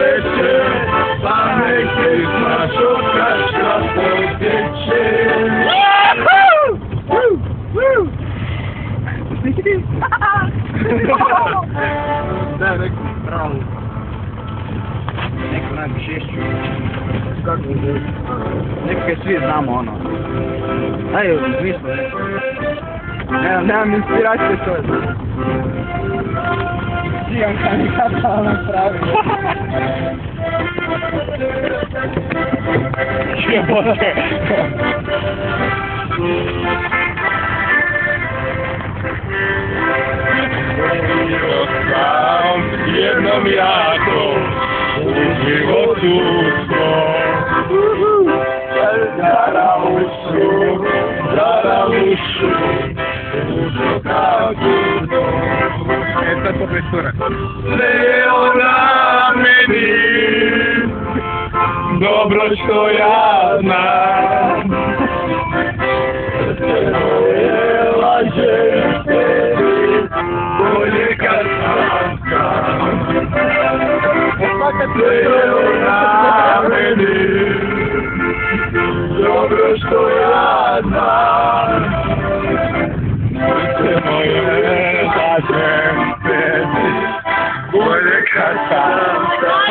Вечер, самый крикмашу, кашка полтече. Да, так, раунд. Nek nam šešću. Kako je? Nekaj svi znamo ono. Aj, smisla. Nemam, nemam inspiracije to je. Straciłem kamikata, ale prawie. Świebocie. Sam jedną jaką użyło cudko. Zaramuszu, zaramuszu. Profesora. Sve ona meni Dobro što ja znam Moje laže tebi Bolje kad sam sam Sve ona meni Dobro što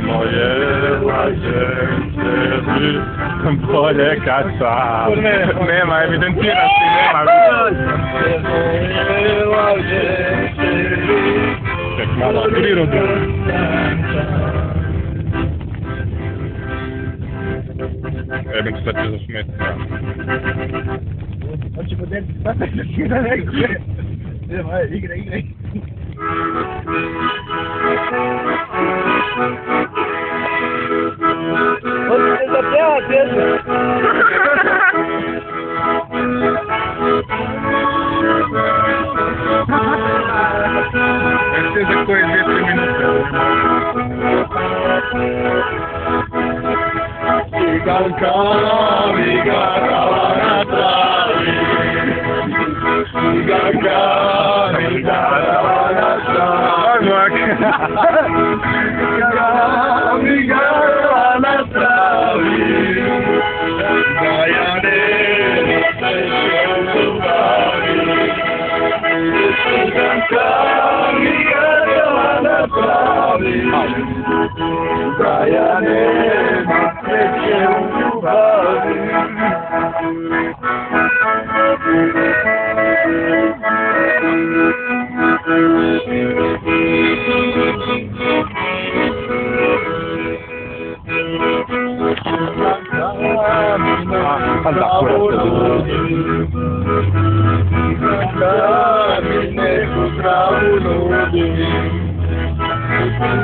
mojela gente Polje kaca Nema evidentirati, nema Mojela gente Tek malo prirodu Ja bym się zaczął zaśmieć. On ci podjęty, patrz, się. Igre, igre. Igraj. Hoćete da pjevate, jesu? Jeste za koje dvije, tri minute Ciganka ja nema sreće u ljubavi Da mi neku travu nudi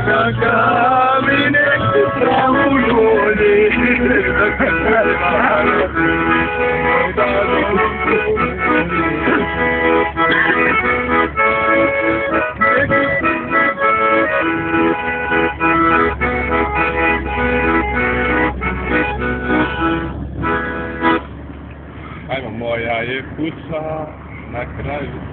Kaka Ajmo, moja je kuća na kraju